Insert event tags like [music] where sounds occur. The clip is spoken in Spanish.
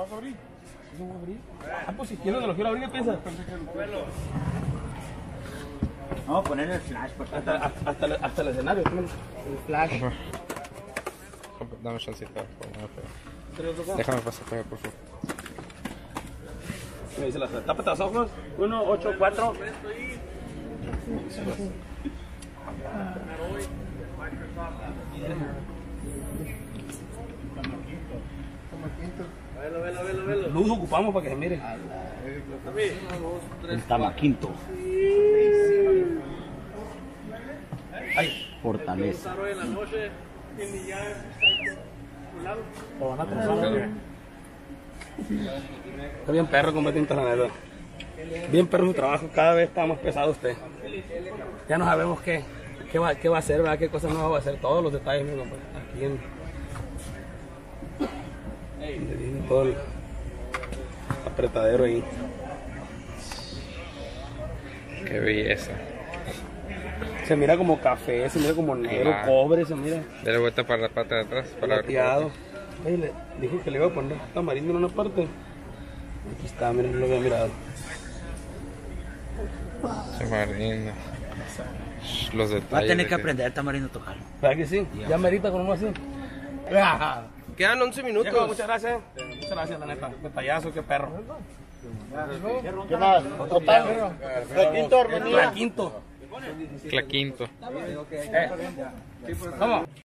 vas a abrir? ¿Eso voy a abrir? Ah, pues si quieres, lo quiero abrir, ¿qué piensas? Vamos a ponerle el flash, por favor. Hasta, hasta, hasta, el- escenario, el flash. Dame chancita. por favor. Déjame pasar por favor. Me dice la tápate los ojos. Uno, ocho, cuatro. Luz ocupamos para que se mire. El tamaquinto. Ay, Fortaleza. está bien perro como tinta la neta. Bien perro su trabajo, cada vez está más pesado usted. Ya no sabemos qué, qué, va, qué va a hacer, ¿verdad? qué cosas no va a hacer, todos los detalles, mi compa. Aquí en. Donde viene todo el apretadero ahí. Qué belleza. Se mira como café, se mira como negro, Ah. cobre, se mira Dale vuelta para la parte de atrás. Para plateado. Ay, le dije que le iba a poner tamarindo en una parte. Aquí está, miren, no lo había mirado. Se marina. Los detalles. Va a tener que aprender el tamarindo a tocarlo. ¿Verdad que sí? Ya merita con uno así. [laughs] Quedan 11 minutos. Viejo, muchas gracias. Muchas gracias, la neta. Detallazo, qué perro. ¿Qué más? Total. La quinto, hermanito. La